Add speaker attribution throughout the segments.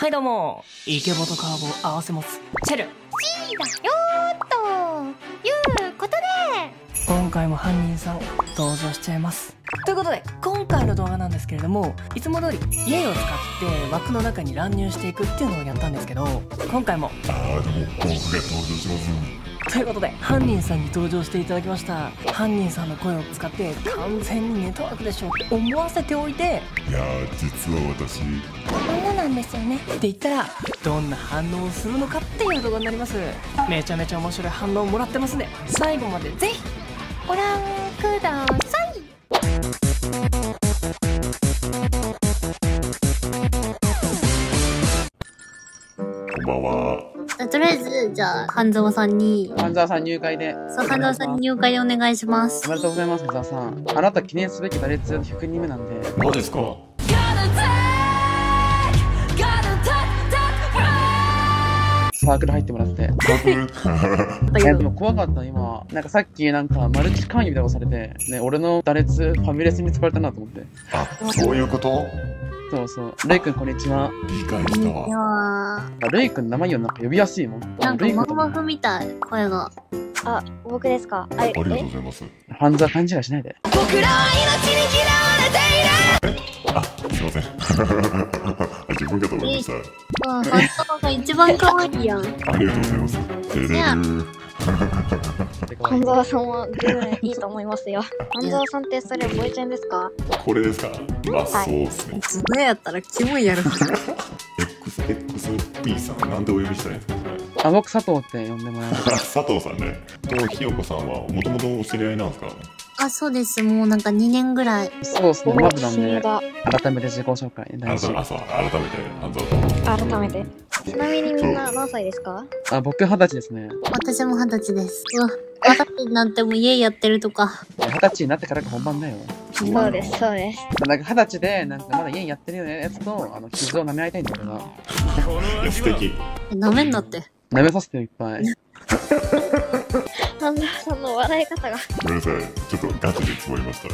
Speaker 1: はいどうも。イケボとカーボを合わせ持つチェル。
Speaker 2: だよーっということで。
Speaker 1: 今回も犯人さんを登場しちゃいます。ということで今回の動画なんですけれどもいつも通り家を使って枠の中に乱入していくっていうのをやったんですけど今回も
Speaker 3: ああでも僕が登場します
Speaker 1: ということで犯人さんに登場していただきました。犯人さんの声を使って完全にネットワークでしょって思わせておいて。
Speaker 3: いやー実は私
Speaker 2: 女なんですよね
Speaker 1: って言ったらどんな反応をするのかっていう動画になりますめちゃめちゃ面白い反応をもらってますんで最後までぜひ
Speaker 2: ご覧ください
Speaker 3: こんばんは
Speaker 4: とりあえず、じゃあ、半沢さんに、
Speaker 5: 半沢さん入会で。
Speaker 4: そう、半沢さんに入会でお願いします
Speaker 5: お。めでとうございます、半沢さん。あなた記念すべき打率100人目なんで。
Speaker 3: マジですか
Speaker 5: サークル入ってもらって。
Speaker 3: サークル？
Speaker 5: いや、でも怖かった、今。なんかさっきなんかマルチ関与みたいなことされて、ね、俺の打率ファミレスに使われたなと思って。
Speaker 3: あそういうこと？
Speaker 5: そうそう。レイ君こんにちは。
Speaker 3: 理解した
Speaker 4: いや
Speaker 3: わ
Speaker 4: ー、
Speaker 5: あレイ君名前よなんか呼びやすいもん。
Speaker 4: なんか、ま
Speaker 5: レイ君と
Speaker 4: ふまふみたい、声が。
Speaker 2: あ僕ですか？あ
Speaker 3: ありがとうございます
Speaker 5: 半沢勘違いしないで。
Speaker 3: あすいません 自分かと思いました
Speaker 4: わあ、半沢が一番可愛いやん。
Speaker 3: ありがとうございます。照れる
Speaker 2: 半沢さんは十分いいと思いますよ。半沢さんってそれボイちゃんですか？
Speaker 3: これですか。まあそうですね。
Speaker 4: ずぶやったらキモいやろ。
Speaker 3: XXP さんなんでお呼びしたらいいんですか
Speaker 5: あ、僕佐藤って呼んでもらえる。
Speaker 3: 佐藤さんね。とひよこさんはもともとお知り合いなんですか？
Speaker 4: あ、そうです。もうなんか2年ぐらい。
Speaker 5: そうですね、マブなんで、
Speaker 2: だ
Speaker 5: 改めて自己紹介大事
Speaker 3: 改め。あそう改めて
Speaker 2: 改めてちなみにみんな何歳ですか？
Speaker 5: あ、僕二十歳ですね。
Speaker 4: 私も二十歳です。うわ、二十歳になっても家やってるとか。
Speaker 5: 二十歳になってからが本番だよ。
Speaker 2: そうですそうです
Speaker 5: なんか二十歳で、なんかまだ家にやってるようなやつと、あの、傷を舐め合いたいんだけど
Speaker 3: 素敵
Speaker 4: え舐めんなって。
Speaker 5: 舐めさせてよ、いっぱい。
Speaker 2: 半沢さんの笑い方が
Speaker 3: ごめんなさいちょっとガチで積もりました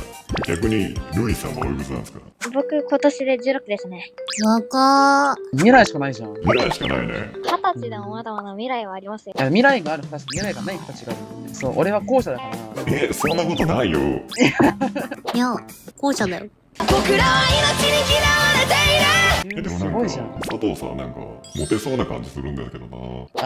Speaker 3: 逆にルイさんはおいくつなんですか？
Speaker 2: 僕今年で16ですね
Speaker 4: 若ー。
Speaker 5: 未来しかないじゃん。い
Speaker 3: 未来しかないね
Speaker 2: 二十歳でもまだまだ未来はありますよ
Speaker 5: や、未来がある形と未来がない形があるんだよね。そう、俺は後者だから。
Speaker 3: えそんなことないよ
Speaker 4: いや、後者だよ。
Speaker 3: えでも
Speaker 5: す
Speaker 3: なんか
Speaker 5: ごいじゃん。
Speaker 3: 佐藤さんなんかモテそうな感じするんですけどな。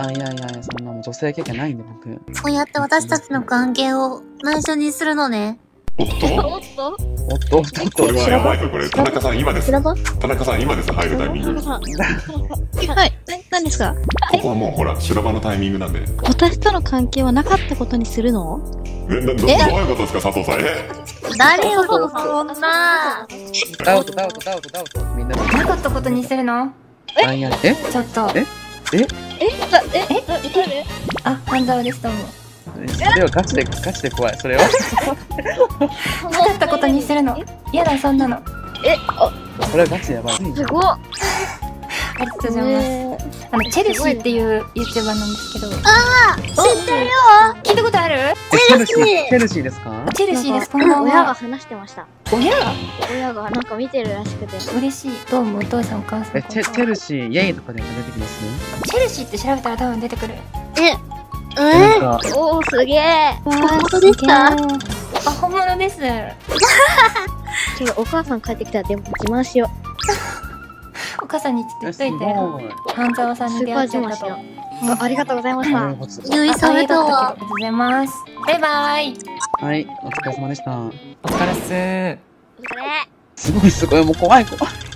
Speaker 5: あ、いやいやいや、そんなもう女性経験ないんで、僕。
Speaker 4: そうやって私たちの関係を内緒にするのね。
Speaker 3: おっと？
Speaker 2: おっと？
Speaker 5: おっと、おっと、おっと
Speaker 3: これはやばいぞこれ。田中さん今です。田中さん今です入るタイミング。
Speaker 2: はいえ何ですか？
Speaker 3: こはもうほら修羅場のタイミングなんで。
Speaker 2: 私との関係はなかったことにするの？
Speaker 3: えなどどういうことですか佐藤さん？え？
Speaker 4: 誰よ、そんな。
Speaker 5: ダウト、ダウト、ダウト、ダウト。みんな。
Speaker 6: なかったことにするの？
Speaker 5: え？
Speaker 6: ちょっと。
Speaker 5: え？え？
Speaker 2: え？だえ？え？誰？
Speaker 6: あ、半沢です、どうも。
Speaker 5: それはガチで、ガチで怖い。それは。
Speaker 6: なかったことにするの？やだ、そんなの。あ
Speaker 2: え？あ
Speaker 5: それはガチでやばい。
Speaker 2: すごっ
Speaker 6: りがとうございます。
Speaker 2: え
Speaker 6: あの、チェルシーっていう YouTuber なんですけど。
Speaker 4: 知ってるよ。
Speaker 6: 聞いたことある？
Speaker 5: えチェルシー、チェルシーですか？
Speaker 6: チェルシーです、こ
Speaker 2: なんんか親が。話してました。
Speaker 6: 親
Speaker 2: 親がなんか見てるらしくて。
Speaker 6: 嬉しい。どう？も、お父さん、お母さん。
Speaker 5: え、チェチェルシー、イェイとかで出てきます？
Speaker 6: チェルシーって調べたら多分出てくる？
Speaker 4: え、え
Speaker 5: なんか、
Speaker 2: おおすげえ。
Speaker 4: 本当ですか？
Speaker 6: あ、本物です。
Speaker 2: ちょっとお母さん帰ってきたらでも自慢しよ
Speaker 6: お母さんにちょっと
Speaker 5: い。
Speaker 6: 言っといて。半沢さんに出会っちゃったと。
Speaker 2: うあありがとうございました
Speaker 4: ゆいさめと
Speaker 6: ありが
Speaker 4: は。
Speaker 6: とうございます。バイバイ。
Speaker 5: はい、お疲れ様でした。
Speaker 1: お疲れっす
Speaker 2: お疲れ
Speaker 5: すごいすごい、もう怖い怖い。